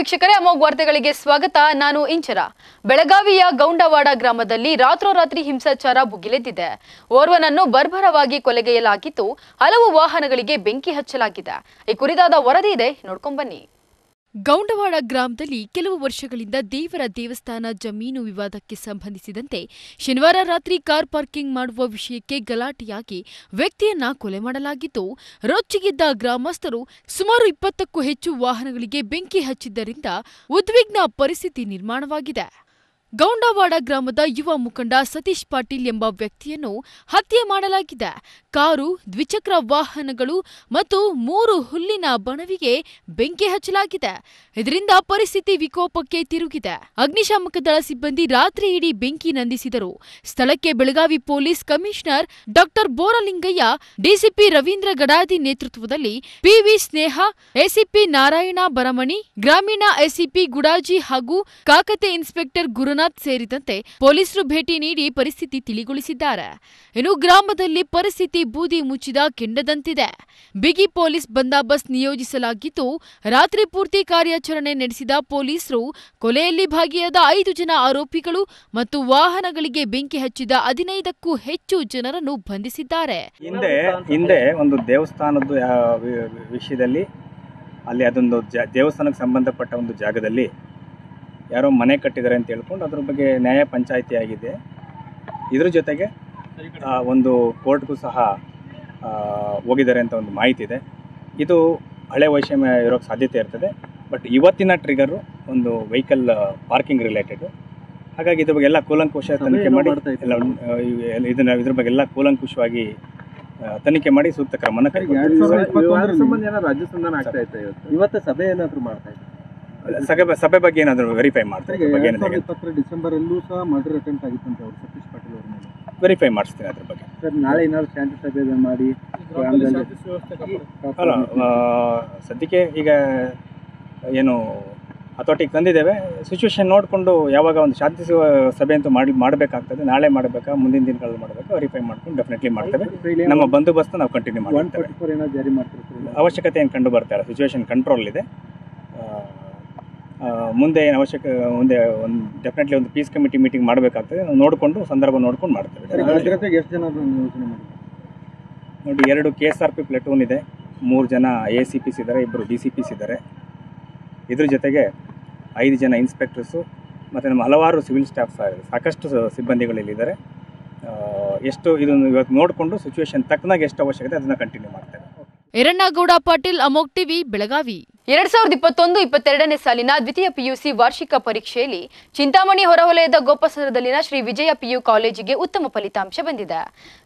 ವೀಕ್ಷಕರೇ, ಅಮೋಘ್ ವಾರ್ತೆಗಳಿಗೆ ಸ್ವಾಗತ. ನಾನು ಇಂಚರ. ಬೆಳಗಾವಿಯ ಗೌಂಡವಾಡ ಗ್ರಾಮದಲ್ಲಿ ರಾತ್ರೋರಾತ್ರಿ ಹಿಂಸಾಚಾರ ಭುಗಿಲೆದ್ದಿದೆ. ಓರ್ವನನ್ನು ಬರ್ಬರವಾಗಿ ಕೊಲೆಗೈಯಲಾಗಿದ್ದು ಹಲವು ವಾಹನಗಳಿಗೆ ಬೆಂಕಿ ಹಚ್ಚಲಾಗಿದೆ. ಈ ಕುರಿತಾದ ವರದಿ ಇದೆ. ನೋಡ್ಕೊಂಬನ್ನಿ ಗೌಂಡವಾಡ ಗ್ರಾಮದಲ್ಲಿ ಕೆಲವು ವರ್ಷಗಳಿಂದ ದೇವರ ದೇವಸ್ಥಾನ ಜಮೀನು ವಿವಾದಕ್ಕೆ ಸಂಬಂಧಿಸಿದಂತೆ ಶನಿವಾರ ರಾತ್ರಿ ಕಾರ್ ಪಾರ್ಕಿಂಗ್ ಮಾಡುವ ವಿಷಯಕ್ಕೆ ಗಲಾಟೆಯಾಗಿ ವ್ಯಕ್ತಿಯನ್ನ ಕೊಲೆ ಮಾಡಲಾಗಿದ್ದು ರೊಚ್ಚಿಗಿದ್ದ ಗ್ರಾಮಸ್ಥರು ಸುಮಾರು ಇಪ್ಪತ್ತಕ್ಕೂ ಹೆಚ್ಚು ವಾಹನಗಳಿಗೆ ಬೆಂಕಿ ಹಚ್ಚಿದ್ದರಿಂದ ಉದ್ವಿಗ್ನ ಪರಿಸ್ಥಿತಿ ನಿರ್ಮಾಣವಾಗಿದೆ. ಗೌಂಡವಾಡ ಗ್ರಾಮದ ಯುವ ಮುಖಂಡ ಸತೀಶ್ ಪಾಟೀಲ್ ಎಂಬ ವ್ಯಕ್ತಿಯನ್ನು ಹತ್ಯೆ ಮಾಡಲಾಗಿದೆ. ಕಾರು, ದ್ವಿಚಕ್ರ ವಾಹನಗಳು ಮತ್ತು ಮೂರು ಹುಲ್ಲಿನ ಬಣವಿಗೆ ಬೆಂಕಿ ಹಚ್ಚಲಾಗಿದೆ. ಇದರಿಂದ ಪರಿಸ್ಥಿತಿ ವಿಕೋಪಕ್ಕೆ ತಿರುಗಿದೆ. ಅಗ್ನಿಶಾಮಕ ದಳ ಸಿಬ್ಬಂದಿ ರಾತ್ರಿ ಇಡೀ ಬೆಂಕಿ ನಂದಿಸಿದರು. ಸ್ಥಳಕ್ಕೆ Belagavi police commissioner doctor Boralingaiah, DCP Ravindra Gadadi ನೇತೃತ್ವದಲ್ಲಿ P V Sneha, ACP Narayan Baramani, ಗ್ರಾಮೀಣ ಎಸಿಪಿ ಗುಡಾಜಿ ಹಾಗೂ ಕಾಕತೆ ಇನ್ಸ್ಪೆಕ್ಟರ್ ಗುರುನಾಥ್ ಸೇರಿದಂತೆ ಪೊಲೀಸರು ಭೇಟಿ ನೀಡಿ ಪರಿಸ್ಥಿತಿ ತಿಳಿಗೊಳಿಸಿದ್ದಾರೆ. ಇನ್ನು ಗ್ರಾಮದಲ್ಲಿ ಪರಿಸ್ಥಿತಿ ಬೂದಿ ಮುಚ್ಚಿದ ಕೆಂಡದಂತಿದೆ. ಬಿಗಿ ಪೊಲೀಸ್ ಬಂದೋಬಸ್ತ್ ನಿಯೋಜಿಸಲಾಗಿದ್ದು, ರಾತ್ರಿ ಪೂರ್ತಿ ಕಾರ್ಯಾಚರಣೆ ನಡೆಸಿದ ಪೊಲೀಸರು ಕೊಲೆಯಲ್ಲಿ ಭಾಗಿಯಾದ ಐದು ಜನ ಆರೋಪಿಗಳು ಮತ್ತು ವಾಹನಗಳಿಗೆ ಬೆಂಕಿ ಹಚ್ಚಿದ ಹದಿನೈದಕ್ಕೂ ಹೆಚ್ಚು ಜನರನ್ನು ಬಂಧಿಸಿದ್ದಾರೆ. ಹಿಂದೆ ಹಿಂದೆ ಒಂದು ವಿ- ವಿಷಯದಲ್ಲಿ, ಅಲ್ಲಿ ಅದೊಂದು ದೇವಸ್ಥಾನಕ್ಕೆ ಸಂಬಂಧಪಟ್ಟ ಒಂದು ಜಾಗದಲ್ಲಿ ಯಾರೋ ಮನೆ ಕಟ್ಟಿದ್ದಾರೆ ಅಂತ ಹೇಳ್ಕೊಂಡು ಅದ್ರ ಬಗ್ಗೆ ನ್ಯಾಯ ಪಂಚಾಯಿತಿ ಆಗಿದೆ. ಇದ್ರ ಜೊತೆಗೆ ಆ, ಒಂದು ಕೋರ್ಟ್ಗೂ ಸಹ ಹೋಗಿದ್ದಾರೆ ಅಂತ ಒಂದು ಮಾಹಿತಿ ಇದೆ. ಇದು ಹಳೆ ವೈಷಮ್ಯ ಇರೋಕ್ಕೆ ಸಾಧ್ಯತೆ ಇರ್ತದೆ. ಬಟ್ ಇವತ್ತಿನ ಟ್ರಿಗರು ಒಂದು ವೆಹಿಕಲ್ ಪಾರ್ಕಿಂಗ್ ರಿಲೇಟೆಡು. ಹಾಗಾಗಿ ಇದ್ರ ಬಗ್ಗೆ ಎಲ್ಲ ಕೂಲಂಕುಶ ತನಿಖೆ ಮಾಡಿ ಎಲ್ಲ ಇದನ್ನ ಇದ್ರ ಬಗ್ಗೆ ಎಲ್ಲ ಕೂಲಂಕುಷವಾಗಿ ತನಿಖೆ ಮಾಡಿ ಸೂಕ್ತ ಕ್ರಮನ ವಿವಾದ ಸಂಬಂಧ ಏನಾದ್ರು ರಾಜ್ಯ ಸಂಧಾನ ಆಗ್ತಾ ಇತ್ತು ಇವತ್ತು? ಇವತ್ತು ಸಭೆ ಏನಾದರೂ ಮಾಡ್ತಾ ಇತ್ತು ಸಭೆ ಸಭೆ ಬಗ್ಗೆ ಏನಾದರೂ ವೆರಿಫೈ ಮಾಡ್ತಾರೆ? ಡಿಸೆಂಬರ್ ಅಲ್ಲೂ ಸಹ ಮರ್ಡರ್ ಅಟೆಂಪ್ಟ್ ಆಗಿತ್ತಂತೆ ಅವರು ಸತೀಶ್ ಪಾಟೀಲ್ ಅವ್ರ ಮೇಲೆ. ವೆರಿಫೈ ಮಾಡಿಸ್ತೀನಿ ಅದ್ರ ಬಗ್ಗೆ. ಸರ್ ನಾಳೆ ಏನಾದ್ರು ಶಾಂತಿ ಸಭೆ ಮಾಡಿ ಅಲ್ಲ ಸದ್ಯಕ್ಕೆ ಈಗ ಏನು ಹತೋಟಿಗೆ ತಂದಿದ್ದೇವೆ. ಸಿಚುವೇಶನ್ ನೋಡಿಕೊಂಡು ಯಾವಾಗ ಒಂದು ಶಾಂತಿ ಸಭೆ ಅಂತೂ ಮಾಡಿ ಮಾಡಬೇಕಾಗ್ತದೆ. ನಾಳೆ ಮಾಡಬೇಕಾ ಮುಂದಿನ ದಿನಗಳಲ್ಲಿ ಮಾಡಬೇಕು ವೆರಿಫೈ ಮಾಡ್ಕೊಂಡು ಡೆಫಿನೆಟ್ಲಿ ಮಾಡ್ತೇವೆ. ನಮ್ಮ ಬಂದೋಬಸ್ತ್ ನಾವು ಕಂಟಿನ್ಯೂ ಮಾಡ್ತೇವೆ. ಅವಶ್ಯಕತೆ ಏನು ಕಂಡು ಬರ್ತಾ ಇಲ್ಲ. ಸಿಚುವೇಶನ್ ಕಂಟ್ರೋಲ್ ಇದೆ. ಮುಂದೆ ಏನು ಅವಶ್ಯಕ ಮುಂದೆ ಒಂದು ಡೆಫಿನೆಟ್ಲಿ ಒಂದು ಪೀಸ್ ಕಮಿಟಿ ಮೀಟಿಂಗ್ ಮಾಡಬೇಕಾಗ್ತದೆ. ನಾವು ನೋಡಿಕೊಂಡು ಸಂದರ್ಭ ನೋಡ್ಕೊಂಡು ಮಾಡ್ತೇವೆ. ಎಷ್ಟು ಜನ ನೋಡಿ ಎರಡು K S R P platoon ಇದೆ. ಮೂರು ಜನ ಎ ಸಿ ಪಿಸ್ ಇದ್ದಾರೆ ಇಬ್ಬರು ಡಿ ಸಿ ಪಿಸ್ ಇದ್ದಾರೆ. ಇದ್ರ ಜೊತೆಗೆ ಐದು ಜನ ಇನ್ಸ್ಪೆಕ್ಟರ್ಸು ಮತ್ತು ನಮ್ಮ ಹಲವಾರು ಸಿವಿಲ್ ಸ್ಟಾಫ್ ಸಾಕಷ್ಟು ಸಿಬ್ಬಂದಿಗಳು ಇಲ್ಲಿದ್ದಾರೆ ಆ, ಎಷ್ಟು ಇದನ್ನು ಇವತ್ತು ನೋಡಿಕೊಂಡು ಸಿಚುವೇಶನ್ ತಕ್ಕನಾಗಿ ಎಷ್ಟು ಅವಶ್ಯಕತೆ ಅದನ್ನು ಕಂಟಿನ್ಯೂ ಮಾಡ್ತೇವೆ. ಎರಣ್ಣಗೌಡ ಪಾಟೀಲ್ ಅಮೋಕ್ ಟಿವಿ ಬೆಳಗಾವಿ. ಎರಡ್ ಸಾವಿರದ ಇಪ್ಪತ್ತೊಂದು ಇಪ್ಪತ್ತೆರಡನೇ ಸಾಲಿನ ದ್ವಿತೀಯ ಪಿಯುಸಿ ವಾರ್ಷಿಕ ಪರೀಕ್ಷೆಯಲ್ಲಿ ಚಿಂತಾಮಣಿ ಹೊರವಲಯದ ಗೋಪಸರದಲ್ಲಿನ ಶ್ರೀ ವಿಜಯ ಪಿಯು ಕಾಲೇಜಿಗೆ ಉತ್ತಮ ಫಲಿತಾಂಶ ಬಂದಿದೆ.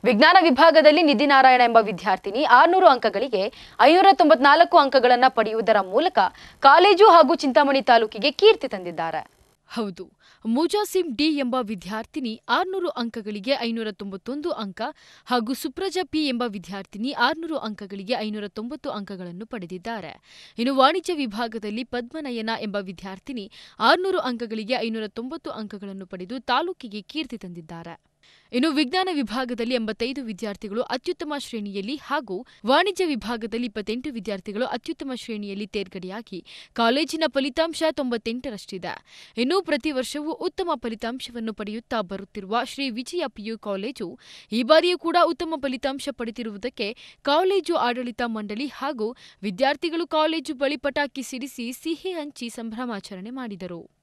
ವಿಜ್ಞಾನ ವಿಭಾಗದಲ್ಲಿ ನಿಧಿ ನಾರಾಯಣ ಎಂಬ ವಿದ್ಯಾರ್ಥಿನಿ ಆರ್ನೂರು ಅಂಕಗಳಿಗೆ ಐನೂರ ತೊಂಬತ್ನಾಲ್ಕು ಅಂಕಗಳನ್ನು ಪಡೆಯುವುದರ ಮೂಲಕ ಕಾಲೇಜು ಹಾಗೂ ಚಿಂತಾಮಣಿ ತಾಲೂಕಿಗೆ ಕೀರ್ತಿ ತಂದಿದ್ದಾರೆ. ಹೌದು. ಮುಜಾಸಿಂ ಡಿ ಎಂಬ ವಿದ್ಯಾರ್ಥಿನಿ ಆರ್ನೂರು ಅಂಕಗಳಿಗೆ ಐನೂರ ತೊಂಬತ್ತೊಂದು ಅಂಕ ಹಾಗೂ ಸುಪ್ರಜಾ ಪಿ ಎಂಬ ವಿದ್ಯಾರ್ಥಿನಿ ಆರ್ನೂರು ಅಂಕಗಳಿಗೆ ಐನೂರ ತೊಂಬತ್ತು ಅಂಕಗಳನ್ನು ಪಡೆದಿದ್ದಾರೆ. ಇನ್ನು ವಾಣಿಜ್ಯ ವಿಭಾಗದಲ್ಲಿ ಪದ್ಮನಯನ ಎಂಬ ವಿದ್ಯಾರ್ಥಿನಿ ಆರ್ನೂರು ಅಂಕಗಳಿಗೆ ಐನೂರ ತೊಂಬತ್ತು ಅಂಕಗಳನ್ನು ಪಡೆದು ತಾಲೂಕಿಗೆ ಕೀರ್ತಿ ತಂದಿದ್ದಾರೆ. ಇನ್ನು ವಿಜ್ಞಾನ ವಿಭಾಗದಲ್ಲಿ ಎಂಬತ್ತೈದು ವಿದ್ಯಾರ್ಥಿಗಳು ಅತ್ಯುತ್ತಮ ಶ್ರೇಣಿಯಲ್ಲಿ ಹಾಗೂ ವಾಣಿಜ್ಯ ವಿಭಾಗದಲ್ಲಿ ಇಪ್ಪತ್ತೆಂಟು ವಿದ್ಯಾರ್ಥಿಗಳು ಅತ್ಯುತ್ತಮ ಶ್ರೇಣಿಯಲ್ಲಿ ತೇರ್ಗಡೆಯಾಗಿ ಕಾಲೇಜಿನ ಫಲಿತಾಂಶ ತೊಂಬತ್ತೆಂಟರಷ್ಟಿದೆ. ಇನ್ನು ಪ್ರತಿ ವರ್ಷವೂ ಉತ್ತಮ ಫಲಿತಾಂಶವನ್ನು ಪಡೆಯುತ್ತಾ ಬರುತ್ತಿರುವ ಶ್ರೀ ವಿಜಯ ಪಿಯು ಕಾಲೇಜು ಈ ಬಾರಿಯೂ ಕೂಡ ಉತ್ತಮ ಫಲಿತಾಂಶ ಪಡೆದಿರುವುದಕ್ಕೆ ಕಾಲೇಜು ಆಡಳಿತ ಮಂಡಳಿ ಹಾಗೂ ವಿದ್ಯಾರ್ಥಿಗಳು ಕಾಲೇಜು ಬಳಿ ಪಟಾಕಿ ಸಿಡಿಸಿ ಸಿಹಿ ಹಂಚಿ ಸಂಭ್ರಮಾಚರಣೆ ಮಾಡಿದರು.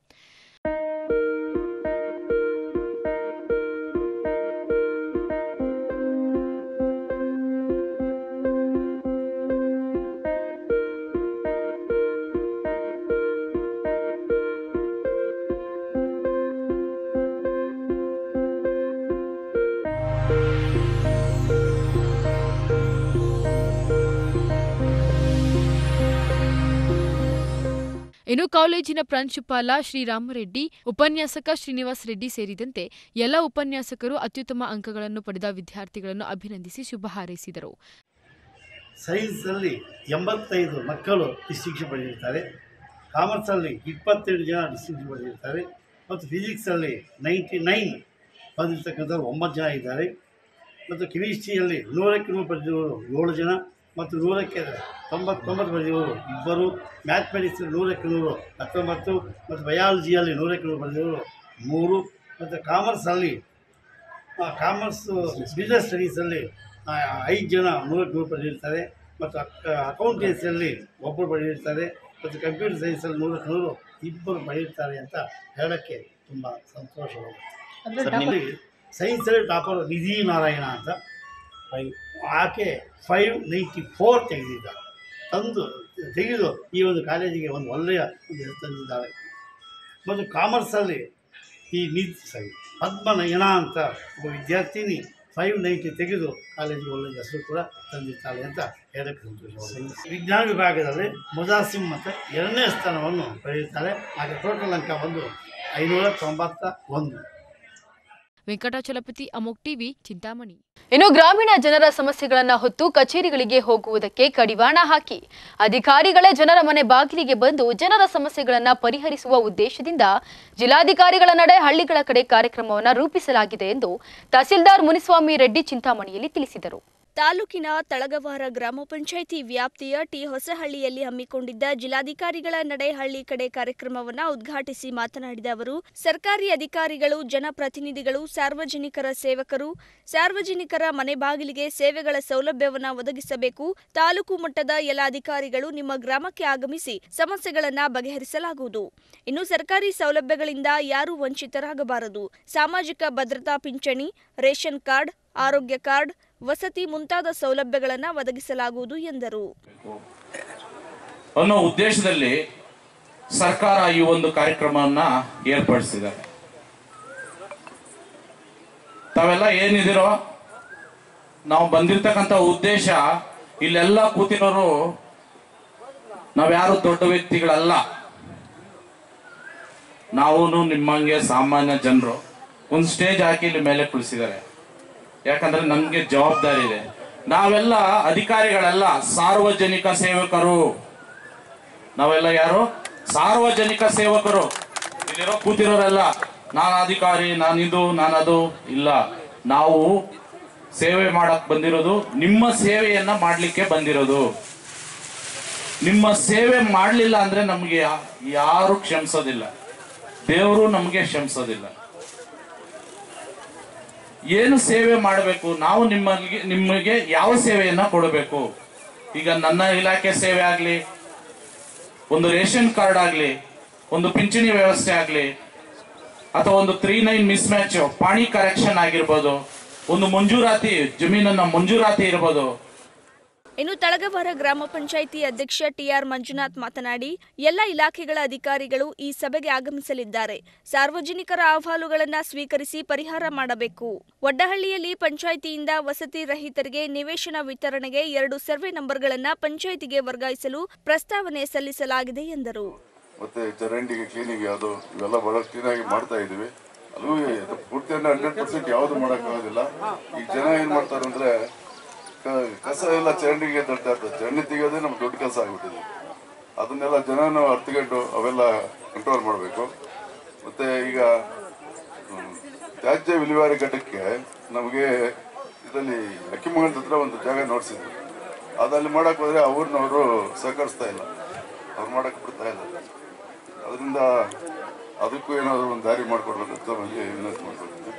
ಇನ್ನು ಕಾಲೇಜಿನ ಪ್ರಾಂಶುಪಾಲ ಶ್ರೀರಾಮರೆಡ್ಡಿ, ಉಪನ್ಯಾಸಕ ಶ್ರೀನಿವಾಸ್ ರೆಡ್ಡಿ ಸೇರಿದಂತೆ ಎಲ್ಲ ಉಪನ್ಯಾಸಕರು ಅತ್ಯುತ್ತಮ ಅಂಕಗಳನ್ನು ಪಡೆದ ವಿದ್ಯಾರ್ಥಿಗಳನ್ನು ಅಭಿನಂದಿಸಿ ಶುಭ ಹಾರೈಸಿದರು. ಸೈನ್ಸಲ್ಲಿ ಎಂಬತ್ತೈದು ಮಕ್ಕಳು ಡಿಸ್ಟಿಂಕ್ಷನ್ ಪಡೆದಿರ್ತಾರೆ. ಕಾಮರ್ಸಲ್ಲಿ ಇಪ್ಪತ್ತೆರಡು ಜನ ಡಿಸ್ಟಿಂಕ್ಷನ್ ಪಡೆದಿರ್ತಾರೆ. ಮತ್ತು ಫಿಸಿಕ್ಸಲ್ಲಿ ನೈಂಟಿ ನೈನ್ ಬಂದಿರ್ತಕ್ಕಂಥವ್ರು ಒಂಬತ್ತು ಜನ ಇದ್ದಾರೆ. ಮತ್ತು ಕೆಮಿಸ್ಟ್ರಿಯಲ್ಲಿ ನೂರಕ್ಕೆ ನೂರು ಪಡೆದಿರೋರು ಏಳು ಜನ. ಮತ್ತು ನೂರಕ್ಕೆ ತೊಂಬತ್ತೊಂಬತ್ತು ಬರೆದಿರೋರು ಇಬ್ಬರು ಮ್ಯಾಥಮೆಟಿಕ್ಸ್ ನೂರಕ್ಕೆ ನೂರು ಹತ್ತೊಂಬತ್ತು ಮತ್ತು ಬಯಾಲಜಿಯಲ್ಲಿ ನೂರಕ್ಕೆ ನೂರು ಬರೆದಿರೋರು ಮೂರು ಮತ್ತು ಕಾಮರ್ಸಲ್ಲಿ ಕಾಮರ್ಸ್ ಬಿಸ್ನೆಸ್ ಸ್ಟಡೀಸಲ್ಲಿ ಐದು ಜನ ನೂರಕ್ಕೆ ನೂರು ಬರೆದಿರ್ತಾರೆ ಮತ್ತು ಅಕೌಂಟೆನ್ಸಿಯಲ್ಲಿ ಒಬ್ಬರು ಪಡೆದಿರ್ತಾರೆ ಮತ್ತು ಕಂಪ್ಯೂಟರ್ ಸೈನ್ಸಲ್ಲಿ ನೂರಕ್ಕೆ ನೂರು ಇಬ್ಬರು ಪಡೆದಿರ್ತಾರೆ ಅಂತ ಹೇಳೋಕ್ಕೆ ತುಂಬ ಸಂತೋಷವಾಗುತ್ತೆ. ಸೈನ್ಸಲ್ಲಿ ಟಾಪರ್ ನಿಧಿ ನಾರಾಯಣ ಅಂತ. ಆಕೆ ಫೈವ್ ನೈಂಟಿ ಫೋರ್ ತೆಗೆದಿದ್ದಾರೆ ತಂದು, ತೆಗೆದು ಈ ಒಂದು ಕಾಲೇಜಿಗೆ ಒಂದು ಒಳ್ಳೆಯ ತಂದಿದ್ದಾಳೆ. ಮತ್ತು ಕಾಮರ್ಸಲ್ಲಿ ಈ ನಿಧಿ ಸರಿ ಪದ್ಮನಯನ ಅಂತ ಒಬ್ಬ ವಿದ್ಯಾರ್ಥಿನಿ ಫೈವ್ ನೈಂಟಿ ತೆಗೆದು ಕಾಲೇಜಿಗೆ ಒಳ್ಳೆಯ ಹೆಸರು ಕೂಡ ತಂದಿದ್ದಾಳೆ ಅಂತ ಹೇಳಕ್ಕೆ ವಿಜ್ಞಾನ ವಿಭಾಗದಲ್ಲಿ ಮುದಾಸಿಂ ಮತ್ತು ಎರಡನೇ ಸ್ಥಾನವನ್ನು ಪಡೆಯುತ್ತಾಳೆ ಹಾಗೆ ಟೋಟಲ್ ಅಂಕ ಒಂದು ಐನೂರ ತೊಂಬತ್ತ ಒಂದು ವೆಂಕಟಾಚಲಪತಿ, ಅಮೋಕ್ ಟಿವಿ, ಚಿಂತಾಮಣಿ. ಇನ್ನು ಗ್ರಾಮೀಣ ಜನರ ಸಮಸ್ಯೆಗಳನ್ನು ಹೊತ್ತು ಕಚೇರಿಗಳಿಗೆ ಹೋಗುವುದಕ್ಕೆ ಕಡಿವಾಣ ಹಾಕಿ. ಅಧಿಕಾರಿಗಳೇ ಜನರ ಮನೆ ಬಾಗಿಲಿಗೆ ಬಂದು ಜನರ ಸಮಸ್ಯೆಗಳನ್ನು ಪರಿಹರಿಸುವ ಉದ್ದೇಶದಿಂದ ಜಿಲ್ಲಾಧಿಕಾರಿಗಳ ನಡೆ ಹಳ್ಳಿಗಳ ಕಡೆ ಕಾರ್ಯಕ್ರಮವನ್ನು ರೂಪಿಸಲಾಗಿದೆ ಎಂದು ತಹಸೀಲ್ದಾರ್ ಮುನಿಸ್ವಾಮಿ ರೆಡ್ಡಿ ಚಿಂತಾಮಣಿಯಲ್ಲಿ ತಿಳಿಸಿದರು. ತಾಲೂಕಿನ ತಳಗವಾರ ಗ್ರಾಮ ಪಂಚಾಯಿತಿ ವ್ಯಾಪ್ತಿಯ ಟಿ ಹೊಸಹಳ್ಳಿಯಲ್ಲಿ ಹಮ್ಮಿಕೊಂಡಿದ್ದ ಜಿಲ್ಲಾಧಿಕಾರಿಗಳ ನಡೆ ಹಳ್ಳಿ ಕಡೆ ಕಾರ್ಯಕ್ರಮವನ್ನು ಉದ್ಘಾಟಿಸಿ ಮಾತನಾಡಿದ ಅವರು, ಸರ್ಕಾರಿ ಅಧಿಕಾರಿಗಳು, ಜನಪ್ರತಿನಿಧಿಗಳು, ಸಾರ್ವಜನಿಕರ ಸೇವಕರು, ಸಾರ್ವಜನಿಕರ ಮನೆ ಬಾಗಿಲಿಗೆ ಸೇವೆಗಳ ಸೌಲಭ್ಯವನ್ನು ಒದಗಿಸಬೇಕು, ತಾಲೂಕು ಮಟ್ಟದ ಎಲ್ಲ ಅಧಿಕಾರಿಗಳು ನಿಮ್ಮ ಗ್ರಾಮಕ್ಕೆ ಆಗಮಿಸಿ ಸಮಸ್ಯೆಗಳನ್ನು ಬಗೆಹರಿಸಲಾಗುವುದು. ಇನ್ನು ಸರ್ಕಾರಿ ಸೌಲಭ್ಯಗಳಿಂದ ಯಾರೂ ವಂಚಿತರಾಗಬಾರದು. ಸಾಮಾಜಿಕ ಭದ್ರತಾ ಪಿಂಚಣಿ, ರೇಷನ್ ಕಾರ್ಡ್, ಆರೋಗ್ಯ ಕಾರ್ಡ್ ವಸತಿ ಮುಂತಾದ ಸೌಲಭ್ಯಗಳನ್ನು ಒದಗಿಸಲಾಗುವುದು ಎಂದರು. ಅನ್ನೋ ಉದ್ದೇಶದಲ್ಲಿ ಸರ್ಕಾರ ಈ ಒಂದು ಕಾರ್ಯಕ್ರಮವನ್ನ ಏರ್ಪಡಿಸಿದೆ. ತಾವೆಲ್ಲ ಏನಿದಿರೋ, ನಾವು ಬಂದಿರ್ತಕ್ಕಂಥ ಉದ್ದೇಶ, ಇಲ್ಲೆಲ್ಲ ಕೂತಿರೋರು ನಾವ್ಯಾರು ದೊಡ್ಡ ವ್ಯಕ್ತಿಗಳಲ್ಲ. ನಾವು ನಿಮ್ಮಂಗೆ ಸಾಮಾನ್ಯ ಜನರು. ಒಂದು ಸ್ಟೇಜ್ ಹಾಕಿ ಇಲ್ಲಿ ಮೇಲೆ ಕುಳಿಸಿದ್ದಾರೆ. ಯಾಕಂದ್ರೆ ನಮ್ಗೆ ಜವಾಬ್ದಾರಿ ಇದೆ. ನಾವೆಲ್ಲ ಅಧಿಕಾರಿಗಳೆಲ್ಲ, ಸಾರ್ವಜನಿಕ ಸೇವಕರು. ನಾವೆಲ್ಲ ಯಾರು? ಸಾರ್ವಜನಿಕ ಸೇವಕರು. ಇಲ್ಲಿರೋ ಕೂತಿರೋರೆಲ್ಲ, ನಾನು ಅಧಿಕಾರಿ ನಾನಿದು ನಾನದು ಇಲ್ಲ. ನಾವು ಸೇವೆ ಮಾಡಕ್ ಬಂದಿರೋದು, ನಿಮ್ಮ ಸೇವೆಯನ್ನ ಮಾಡ್ಲಿಕ್ಕೆ ಬಂದಿರೋದು. ನಿಮ್ಮ ಸೇವೆ ಮಾಡಲಿಲ್ಲ ಅಂದ್ರೆ ನಮ್ಗೆ ಯಾರು ಕ್ಷಮಿಸೋದಿಲ್ಲ. ದೇವರು ನಮಗೆ ಕ್ಷಮಿಸೋದಿಲ್ಲ. ಏನು ಸೇವೆ ಮಾಡಬೇಕು? ನಾವು ನಿಮ್ಮಲ್ಲಿ ನಿಮಗೆ ಯಾವ ಸೇವೆಯನ್ನ ಕೊಡಬೇಕು? ಈಗ ನನ್ನ ಇಲಾಖೆ ಸೇವೆ ಆಗಲಿ, ಒಂದು ರೇಷನ್ ಕಾರ್ಡ್ ಆಗಲಿ, ಒಂದು ಪಿಂಚಣಿ ವ್ಯವಸ್ಥೆ ಆಗಲಿ, ಅಥವಾ ಒಂದು ತ್ರೀ ನೈನ್ ಮಿಸ್ ಮ್ಯಾಚ್ ಪಾಣಿ ಕರೆಕ್ಷನ್ ಆಗಿರ್ಬೋದು, ಒಂದು ಮಂಜೂರಾತಿ, ಜಮೀನನ್ನ ಮಂಜೂರಾತಿ ಇರ್ಬೋದು ಇನ್ನು ತಳಗವಾರ ಗ್ರಾಮ ಪಂಚಾಯಿತಿ ಅಧ್ಯಕ್ಷ ಟಿಆರ್ ಮಂಜುನಾಥ್ ಮಾತನಾಡಿ, ಎಲ್ಲ ಇಲಾಖೆಗಳ ಅಧಿಕಾರಿಗಳು ಈ ಸಭೆಗೆ ಆಗಮಿಸಲಿದ್ದಾರೆ. ಸಾರ್ವಜನಿಕರ ಅಹವಾಲುಗಳನ್ನು ಸ್ವೀಕರಿಸಿ ಪರಿಹಾರ ಮಾಡಬೇಕು. ಒಡ್ಡಹಳ್ಳಿಯಲ್ಲಿ ಪಂಚಾಯಿತಿಯಿಂದ ವಸತಿ ರಹಿತರಿಗೆ ನಿವೇಶನ ವಿತರಣೆಗೆ ಎರಡು ಸರ್ವೆ ನಂಬರ್ಗಳನ್ನು ಪಂಚಾಯಿತಿಗೆ ವರ್ಗಾಯಿಸಲು ಪ್ರಸ್ತಾವನೆ ಸಲ್ಲಿಸಲಾಗಿದೆ ಎಂದರು. ಮತ್ತೆ ಚರಂಡಿಗೆ, ಕ್ಲೀನಿಂಗ್ ಇವೆಲ್ಲ ಬಹಳ ಕ್ಲೀನಾಗಿ ಮಾಡ್ತಾ ಇದೀವಿ ಪೂರ್ತಿ ಹಂಡ್ರೆಡ್ ಪರ್ಸೆಂಟ್ ಈಗ ಜನ ಏನ್ ಮಾಡ್ತಾರೆ ಕಸ ಎಲ್ಲ ಚರಂಡಿಗೆ ಇರ್ತದೆ ಚರಂಡಿ ತೆಗೆಯೋದೆ ನಮ್ಗೆ ದೊಡ್ಡ ಕೆಲಸ ಆಗಿಬಿಟ್ಟಿದೆ. ಅದನ್ನೆಲ್ಲ ಜನನು ಅರ್ಥಕೊಂಡು ಅವೆಲ್ಲ ಕಂಟ್ರೋಲ್ ಮಾಡಬೇಕು. ಮತ್ತೆ ಈಗ ತ್ಯಾಜ್ಯ ವಿಲೇವಾರಿ ಘಟಕ್ಕೆ ನಮಗೆ ಇದರಲ್ಲಿ ಅಕ್ಕಿಮಂಗಲದ ಹತ್ರ ಒಂದು ಜಾಗ ನೋಡಿಸಿದ್ರು. ಅದಲ್ಲಿ ಮಾಡಕ್ ಹೋದ್ರೆ ಅವ್ರನ್ನವರು ಸಹಕರಿಸ್ತಾ ಇಲ್ಲ. ಅವ್ರು ಮಾಡಕ್ ಬಿಡ್ತಾ ಇಲ್ಲ. ಅದರಿಂದ ಅದಕ್ಕೂ ಏನಾದರೂ ಒಂದು ದಾರಿ ಮಾಡ್ಕೊಡ್ಬೇಕು ಅಂತ ನಮಗೆ ವಿನಂತಿ ಮಾಡ್ಕೊಳ್ತೀನಿ.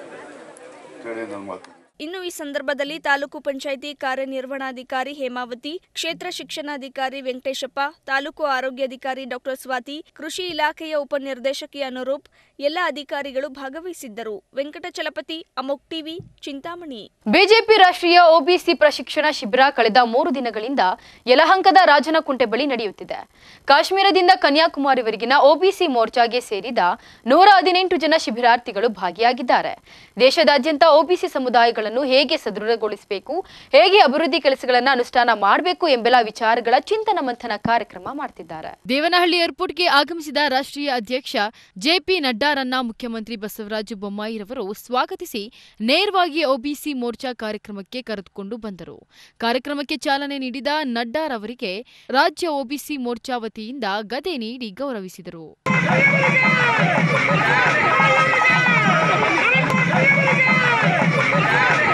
ಕೇಳಿ ನನ್ನ ಮಾತು ಇನ್ನು ಈ ಸಂದರ್ಭದಲ್ಲಿ ತಾಲೂಕು ಪಂಚಾಯಿತಿ ಕಾರ್ಯನಿರ್ವಹಣಾಧಿಕಾರಿ ಹೇಮಾವತಿ, ಕ್ಷೇತ್ರ ಶಿಕ್ಷಣಾಧಿಕಾರಿ ವೆಂಕಟೇಶಪ್ಪ, ತಾಲೂಕು ಆರೋಗ್ಯಾಧಿಕಾರಿ ಡಾಕ್ಟರ್ ಸ್ವಾತಿ, ಕೃಷಿ ಇಲಾಖೆಯ ಉಪನಿರ್ದೇಶಕಿ ಅನುರೂಪ್, ಎಲ್ಲ ಅಧಿಕಾರಿಗಳು ಭಾಗವಹಿಸಿದ್ದರು. ವೆಂಕಟಚಲಪತಿ, ಅಮೋಕ್ ಟಿವಿ, ಚಿಂತಾಮಣಿ. ಬಿಜೆಪಿ ರಾಷ್ಟ್ರೀಯ ಒಬಿಸಿ ಪ್ರಶಿಕ್ಷಣ ಶಿಬಿರ ಕಳೆದ ಮೂರು ದಿನಗಳಿಂದ ಯಲಹಂಕದ ರಾಜನಕುಂಟೆ ಬಳಿ ನಡೆಯುತ್ತಿದೆ. ಕಾಶ್ಮೀರದಿಂದ ಕನ್ಯಾಕುಮಾರಿವರೆಗಿನ ಒಬಿಸಿ ಮೋರ್ಚಾಗೆ ಸೇರಿದ ನೂರ ಹದಿನೆಂಟು ಜನ ಶಿಬಿರಾರ್ಥಿಗಳು ಭಾಗಿಯಾಗಿದ್ದಾರೆ. ದೇಶದಾದ್ಯಂತ ಒಬಿಸಿ ಸಮುದಾಯಗಳನ್ನು ಹೇಗೆ ಸದೃಢಗೊಳಿಸಬೇಕು ಹೇಗೆ ಅಭಿವೃದ್ಧಿ ಕೆಲಸಗಳನ್ನು ಅನುಷ್ಠಾನ ಮಾಡಬೇಕು ಎಂಬೆಲ್ಲ ವಿಚಾರಗಳ ಚಿಂತನ ಮಂಥನ ಕಾರ್ಯಕ್ರಮ ಮಾಡ್ತಿದ್ದಾರೆ. ದೇವನಹಳ್ಳಿ ಏರ್ಪೋರ್ಟ್ಗೆ ಆಗಮಿಸಿದ ರಾಷ್ಟ್ರೀಯ ಅಧ್ಯಕ್ಷ ಜೆಪಿ ನಡ್ಡಾರನ್ನ ಮುಖ್ಯಮಂತ್ರಿ ಬಸವರಾಜ ಬೊಮ್ಮಾಯಿರವರು ಸ್ವಾಗತಿಸಿ ನೇರವಾಗಿ ಒಬಿಸಿ ಮೋರ್ಚಾ ಕಾರ್ಯಕ್ರಮಕ್ಕೆ ಕರೆದುಕೊಂಡು ಬಂದರು. ಕಾರ್ಯಕ್ರಮಕ್ಕೆ ಚಾಲನೆ ನೀಡಿದ ನಡ್ಡಾರ್ ಅವರಿಗೆ ರಾಜ್ಯ ಒಬಿಸಿ ಮೋರ್ಚಾ ವತಿಯಿಂದ ಗದೆ ನೀಡಿ ಗೌರವಿಸಿದರು. Yeah.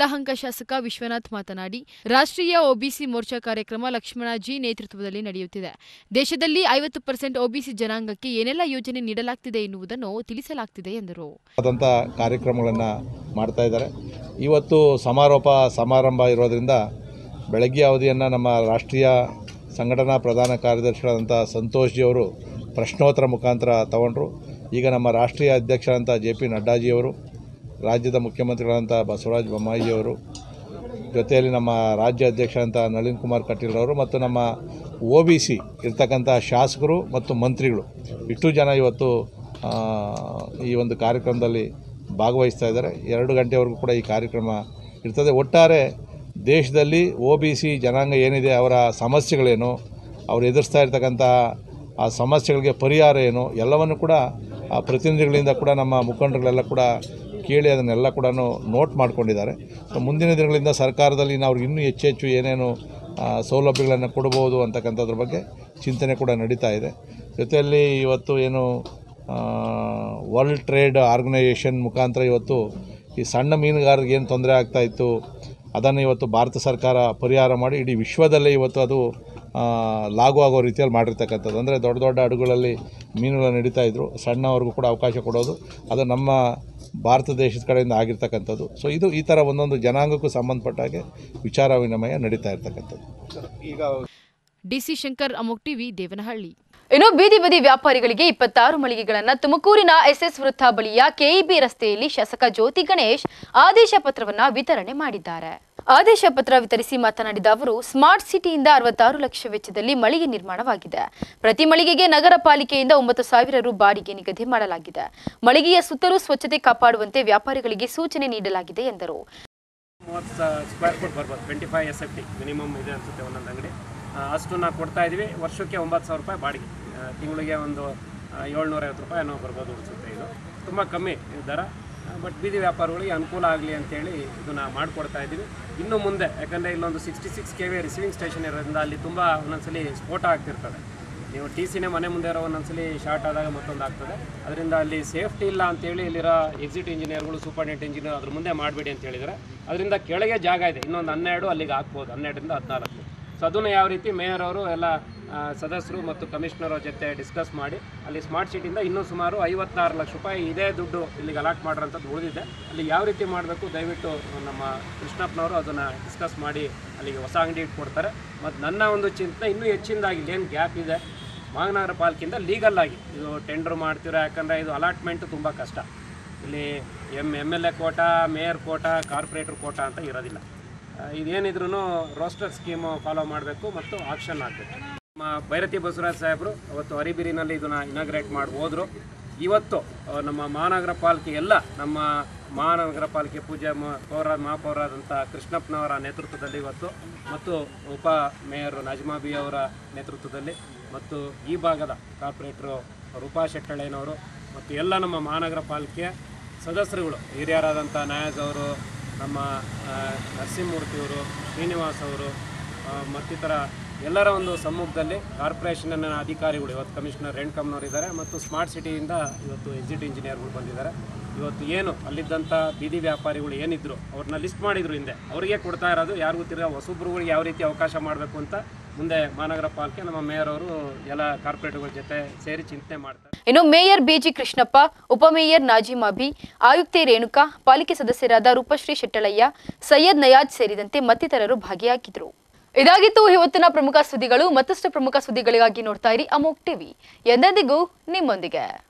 ಯಲಹಂಕ ಶಾಸಕ ವಿಶ್ವನಾಥ್ ಮಾತನಾಡಿ, ರಾಷ್ಟ್ರೀಯ ಒಬಿಸಿ ಮೋರ್ಚಾ ಕಾರ್ಯಕ್ರಮ ಲಕ್ಷ್ಮಣಜಿ ನೇತೃತ್ವದಲ್ಲಿ ನಡೆಯುತ್ತಿದೆ. ದೇಶದಲ್ಲಿ ಐವತ್ತು ಪರ್ಸೆಂಟ್ ಒಬಿಸಿ ಜನಾಂಗಕ್ಕೆ ಏನೆಲ್ಲ ಯೋಜನೆ ನೀಡಲಾಗ್ತಿದೆ ಎನ್ನುವುದನ್ನು ತಿಳಿಸಲಾಗ್ತಿದೆ ಎಂದರು. ಕಾರ್ಯಕ್ರಮಗಳನ್ನು ಮಾಡ್ತಾ ಇದ್ದಾರೆ. ಇವತ್ತು ಸಮಾರೋಪ ಸಮಾರಂಭ ಇರೋದರಿಂದ ಬೆಳಗ್ಗೆ ಅವಧಿಯನ್ನು ನಮ್ಮ ರಾಷ್ಟ್ರೀಯ ಸಂಘಟನಾ ಪ್ರಧಾನ ಕಾರ್ಯದರ್ಶಿಗಳಾದಂಥ ಸಂತೋಷ್ಜಿಯವರು ಪ್ರಶ್ನೋತ್ತರ ಮುಖಾಂತರ ತಗೊಂಡ್ರು. ಈಗ ನಮ್ಮ ರಾಷ್ಟ್ರೀಯ ಅಧ್ಯಕ್ಷರಂಥ ಜೆ ಪಿ ನಡ್ಡಾಜಿಯವರು ರಾಜ್ಯದ ಮುಖ್ಯಮಂತ್ರಿಗಳಾದಂಥ ಬಸವರಾಜ ಬೊಮ್ಮಾಯಿಯವರು ಜೊತೆಯಲ್ಲಿ ನಮ್ಮ ರಾಜ್ಯ ಅಧ್ಯಕ್ಷ ಅಂತ ನಳಿನ್ ಕುಮಾರ್ ಕಟೀಲ್ ಅವರು ಮತ್ತು ನಮ್ಮ ಒ ಬಿ ಸಿ ಇರ್ತಕ್ಕಂಥ ಶಾಸಕರು ಮತ್ತು ಮಂತ್ರಿಗಳು. ಇಷ್ಟು ಜನ ಇವತ್ತು ಈ ಒಂದು ಕಾರ್ಯಕ್ರಮದಲ್ಲಿ ಭಾಗವಹಿಸ್ತಾ ಇದ್ದಾರೆ. ಎರಡು ಗಂಟೆವರೆಗೂ ಕೂಡ ಈ ಕಾರ್ಯಕ್ರಮ ಇರ್ತದೆ. ಒಟ್ಟಾರೆ ದೇಶದಲ್ಲಿ ಒ ಬಿ ಸಿ ಜನಾಂಗ ಏನಿದೆ, ಅವರ ಸಮಸ್ಯೆಗಳೇನು, ಅವರು ಎದುರಿಸ್ತಾ ಇರ್ತಕ್ಕಂಥ ಆ ಸಮಸ್ಯೆಗಳಿಗೆ ಪರಿಹಾರ ಏನು, ಎಲ್ಲವನ್ನು ಕೂಡ ಆ ಪ್ರತಿನಿಧಿಗಳಿಂದ ಕೂಡ ನಮ್ಮ ಮುಖಂಡರುಗಳೆಲ್ಲ ಕೂಡ ಕೇಳಿ ಅದನ್ನೆಲ್ಲ ಕೂಡ ನೋಟ್ ಮಾಡ್ಕೊಂಡಿದ್ದಾರೆ. ಸೊ, ಮುಂದಿನ ದಿನಗಳಿಂದ ಸರ್ಕಾರದಲ್ಲಿ ನಾವು ಇನ್ನೂ ಹೆಚ್ಚು ಹೆಚ್ಚು ಏನೇನು ಸೌಲಭ್ಯಗಳನ್ನು ಕೊಡ್ಬೋದು ಅಂತಕ್ಕಂಥದ್ರ ಬಗ್ಗೆ ಚಿಂತನೆ ಕೂಡ ನಡೀತಾ ಇದೆ. ಜೊತೆಯಲ್ಲಿ ಇವತ್ತು ಏನು ವರ್ಲ್ಡ್ ಟ್ರೇಡ್ ಆರ್ಗನೈಜೇಷನ್ ಮುಖಾಂತರ ಇವತ್ತು ಈ ಸಣ್ಣ ಮೀನುಗಾರರಿಗೆ ಏನು ತೊಂದರೆ ಆಗ್ತಾ ಇತ್ತು, ಅದನ್ನು ಇವತ್ತು ಭಾರತ ಸರ್ಕಾರ ಪರಿಹಾರ ಮಾಡಿ ಇಡೀ ವಿಶ್ವದಲ್ಲೇ ಇವತ್ತು ಅದು ಲಾಗು ಆಗೋ ರೀತಿಯಲ್ಲಿ ಮಾಡಿರ್ತಕ್ಕಂಥದ್ದು. ಅಂದರೆ ದೊಡ್ಡ ದೊಡ್ಡ ಹಡಗುಗಳಲ್ಲಿ ಮೀನುಗಳನ್ನು ಹಿಡಿತಾಯಿದ್ರು ಸಣ್ಣವ್ರಿಗೂ ಕೂಡ ಅವಕಾಶ ಕೊಡೋದು. ಅದು ನಮ್ಮ ಭಾರತ ದೇಶದ ಕಡೆಯಿಂದ ಆಗಿರ್ತಕ್ಕಂಥದ್ದು. ಸೊ ಇದು ಈ ಥರ ಒಂದೊಂದು ಜನಾಂಗಕ್ಕೂ ಸಂಬಂಧಪಟ್ಟ ಹಾಗೆ ವಿಚಾರ ವಿನಿಮಯ ನಡೀತಾ ಇರ್ತಕ್ಕಂಥದ್ದು. ಈಗ ಡಿಸಿ ಶಂಕರ್ ಅಮೋಕ್ ಟಿವಿ ದೇವನಹಳ್ಳಿ. ಇನ್ನು ಬೀದಿ ಬದಿ ವ್ಯಾಪಾರಿಗಳಿಗೆ ಇಪ್ಪತ್ತಾರು ಮಳಿಗೆಗಳನ್ನು ತುಮಕೂರಿನ ಎಸ್ಎಸ್ ವೃತ್ತ ಬಳಿಯ ಕೆಇಬಿ ರಸ್ತೆಯಲ್ಲಿ ಶಾಸಕ ಜ್ಯೋತಿ ಗಣೇಶ್ ಆದೇಶ ಪತ್ರವನ್ನು ವಿತರಣೆ ಮಾಡಿದ್ದಾರೆ. ಆದೇಶ ಪತ್ರ ವಿತರಿಸಿ ಮಾತನಾಡಿದ ಅವರು, ಸ್ಮಾರ್ಟ್ ಸಿಟಿಯಿಂದ ಅರವತ್ತಾರು ಲಕ್ಷ ವೆಚ್ಚದಲ್ಲಿ ಮಳಿಗೆ ನಿರ್ಮಾಣವಾಗಿದೆ. ಪ್ರತಿ ಮಳಿಗೆಗೆ ನಗರ ಪಾಲಿಕೆಯಿಂದ ಒಂಬತ್ತು ಸಾವಿರ ರು ಬಾಡಿಗೆ ನಿಗದಿ ಮಾಡಲಾಗಿದೆ. ಮಳಿಗೆಯ ಸುತ್ತಲೂ ಸ್ವಚ್ಛತೆ ಕಾಪಾಡುವಂತೆ ವ್ಯಾಪಾರಿಗಳಿಗೆ ಸೂಚನೆ ನೀಡಲಾಗಿದೆ ಎಂದರು. ಅಷ್ಟು ನಾವು ಕೊಡ್ತಾ ಇದೀವಿ, ವರ್ಷಕ್ಕೆ ಒಂಬತ್ತು ಸಾವಿರ ರೂಪಾಯಿ ಬಾಡಿಗೆ. ತಿಂಗಳಿಗೆ ಒಂದು ಏಳ್ನೂರೈವತ್ತು ರೂಪಾಯಿ ಏನೋ ಬರ್ಬೋದು ಅನಿಸುತ್ತೆ ಇದು. ತುಂಬ ಕಮ್ಮಿ ದರ. ಬಟ್ ಬೀದಿ ವ್ಯಾಪಾರಿಗಳಿಗೆ ಅನುಕೂಲ ಆಗಲಿ ಅಂತೇಳಿ ಇದನ್ನು ಮಾಡಿಕೊಡ್ತಾ ಇದ್ದೀವಿ ಇನ್ನು ಮುಂದೆ, ಯಾಕಂದರೆ ಇಲ್ಲೊಂದು sixty six K V receiving station ಇರೋದ್ರಿಂದ ಅಲ್ಲಿ ತುಂಬ ಒಂದೊಂದ್ಸಲಿ ಸ್ಫೋಟ ಆಗ್ತಿರ್ತದೆ. ನೀವು ಟಿ ಸಿನೇ ಮನೆ ಮುಂದೆ ಇರೋ ಒಂದೊಂದ್ಸಲಿ ಶಾರ್ಟ್ ಆದಾಗ ಮತ್ತೊಂದು ಆಗ್ತದೆ. ಅದರಿಂದ ಅಲ್ಲಿ ಸೇಫ್ಟಿ ಇಲ್ಲ ಅಂತೇಳಿ ಇಲ್ಲಿರೋ ಎಕ್ಸಿಟ್ ಇಂಜಿನಿಯರ್ಗಳು ಸೂಪರ್ಡೆಂಟ್ ಇಂಜಿನಿಯರ್ ಅದ್ರ ಮುಂದೆ ಮಾಡಬೇಡಿ ಅಂತ ಹೇಳಿದರೆ ಅದರಿಂದ ಕೆಳಗೆ ಜಾಗ ಇದೆ. ಇನ್ನೊಂದು ಹನ್ನೆರಡು ಅಲ್ಲಿಗೆ ಹಾಕ್ಬೋದು, ಹನ್ನೆರಡರಿಂದ ಹದಿನಾಲ್ಕು. ಸೊ ಅದನ್ನು ಯಾವ ರೀತಿ ಮೇಯರ್ ಅವರು ಎಲ್ಲ ಸದಸ್ಯರು ಮತ್ತು ಕಮಿಷನರ್ ಜೊತೆ ಡಿಸ್ಕಸ್ ಮಾಡಿ, ಅಲ್ಲಿ ಸ್ಮಾರ್ಟ್ ಸಿಟಿಯಿಂದ ಇನ್ನೂ ಸುಮಾರು ಐವತ್ತಾರು ಲಕ್ಷ ರೂಪಾಯಿ ಇದೇ ದುಡ್ಡು ಇಲ್ಲಿಗೆ ಅಲಾಟ್ ಮಾಡಿರೋಂಥದ್ದು ಉಳಿದಿದೆ. ಅಲ್ಲಿ ಯಾವ ರೀತಿ ಮಾಡಬೇಕು, ದಯವಿಟ್ಟು ನಮ್ಮ ಕೃಷ್ಣಪ್ಪನವರು ಅದನ್ನು ಡಿಸ್ಕಸ್ ಮಾಡಿ, ಅಲ್ಲಿಗೆ ಹೊಸ ಅಂಗಡಿ ಇಟ್ಕೊಡ್ತಾರೆ. ಮತ್ತು ನನ್ನ ಒಂದು ಚಿಂತನೆ ಇನ್ನೂ ಹೆಚ್ಚಿನದಾಗಿ ಏನು ಗ್ಯಾಪ್ ಇದೆ ಮಹಾನಗರ ಪಾಲಿಕೆಯಿಂದ ಲೀಗಲ್ ಆಗಿ. ಇದು ಟೆಂಡರ್ ಮಾಡ್ತೀರಾ, ಯಾಕಂದರೆ ಇದು ಅಲಾಟ್ಮೆಂಟು ತುಂಬ ಕಷ್ಟ. ಇಲ್ಲಿ M M L A quota mayor quota corporator quota ಅಂತ ಇರೋದಿಲ್ಲ. ಇದೇನಿದ್ರೂ ರೋಸ್ಟರ್ ಸ್ಕೀಮು ಫಾಲೋ ಮಾಡಬೇಕು ಮತ್ತು ಆಕ್ಷನ್ ಆಗಬೇಕು ಭೈರತಿ ಬಸವರಾಜ್ ಸಾಹೇಬರು ಅವತ್ತು ಹರಿಬಿರಿನಲ್ಲಿ ಇದನ್ನು ಇನಾಗ್ರೇಟ್ ಮಾಡಿ ಹೋದರು. ಇವತ್ತು ನಮ್ಮ ಮಹಾನಗರ ಪಾಲಿಕೆ ಎಲ್ಲ ನಮ್ಮ ಮಹಾನಗರ ಪಾಲಿಕೆ ಪೂಜೆ ಪೌರ ಮಹಾಪೌರಾದಂಥ ಕೃಷ್ಣಪ್ಪನವರ ನೇತೃತ್ವದಲ್ಲಿ ಇವತ್ತು, ಮತ್ತು ಉಪ ಮೇಯರ್ ನಜ್ಮಾಬಿ ಅವರ ನೇತೃತ್ವದಲ್ಲಿ, ಮತ್ತು ಈ ಭಾಗದ ಕಾರ್ಪೊರೇಟ್ರು ರೂಪಾ ಶೆಟ್ಟಳೆನವರು, ಮತ್ತು ಎಲ್ಲ ನಮ್ಮ ಮಹಾನಗರ ಪಾಲಿಕೆಯ ಸದಸ್ಯರುಗಳು ಹಿರಿಯರಾದಂಥ ನಾಯಜ್ ಅವರು, ನಮ್ಮ ನರಸಿಂಹಮೂರ್ತಿಯವರು, ಶ್ರೀನಿವಾಸ್ ಅವರು ಮತ್ತಿತರ ಎಲ್ಲರ ಒಂದು ಸಮ್ಮುಖದಲ್ಲಿ ಕಾರ್ಪೊರೇಷನ್ನ ಅಧಿಕಾರಿಗಳು ಇವತ್ತು ಕಮಿಷನರ್ ರೇಣ್ಕಮ್ನವ್ರು ಇದ್ದಾರೆ ಮತ್ತು ಸ್ಮಾರ್ಟ್ ಸಿಟಿಯಿಂದ ಇವತ್ತು ಎಕ್ಸಿಟ್ ಇಂಜಿನಿಯರ್ಗಳು ಬಂದಿದ್ದಾರೆ. ಇವತ್ತು ಏನು ಅಲ್ಲಿದ್ದಂಥ ಬೀದಿ ವ್ಯಾಪಾರಿಗಳು ಏನಿದ್ರು ಅವ್ರನ್ನ ಲಿಸ್ಟ್ ಮಾಡಿದ್ರು ಹಿಂದೆ. ಅವರಿಗೆ ಕೊಡ್ತಾ ಇರೋದು ಯಾರಿಗೂ ತಿರ್ಗಾ ಹೊಸಬ್ರುಗಳಿಗೆ ಯಾವ ರೀತಿ ಅವಕಾಶ ಮಾಡಬೇಕು ಅಂತ ಮುಂದೆ ಮಹಾನಗರ ಪಾಲಿಕೆ ನಮ್ಮ ಮೇಯರ್ ಅವರು ಎಲ್ಲ ಕಾರ್ಪೊರೇಟ್ಗಳ ಜೊತೆ ಸೇರಿ ಚಿಂತನೆ ಮಾಡ್ತಾರೆ. ಇನ್ನು ಮೇಯರ್ ಬಿಜಿ ಕೃಷ್ಣಪ್ಪ ಉಪಮೇಯರ್ ನಾಜಿಮ್ ಅಬಿ ಆಯುಕ್ತೆ ರೇಣುಕಾ, ಪಾಲಿಕೆ ಸದಸ್ಯರಾದ ರೂಪಶ್ರೀ ಶೆಟ್ಟಳಯ್ಯ, ಸೈಯದ್ ನಯಾಜ್ ಸೇರಿದಂತೆ ಮತ್ತಿತರರು ಭಾಗಿಯಾಗಿದ್ದರು. ಇದಾಗಿತ್ತು ಇವತ್ತಿನ ಪ್ರಮುಖ ಸುದ್ದಿಗಳು. ಮತ್ತಷ್ಟು ಪ್ರಮುಖ ಸುದ್ದಿಗಳಿಗಾಗಿ ನೋಡ್ತಾ ಇರಿ ಅಮೋಕ್ ಟಿವಿ. ಎಂದೆಂದಿಗೂ ನಿಮ್ಮೊಂದಿಗೆ.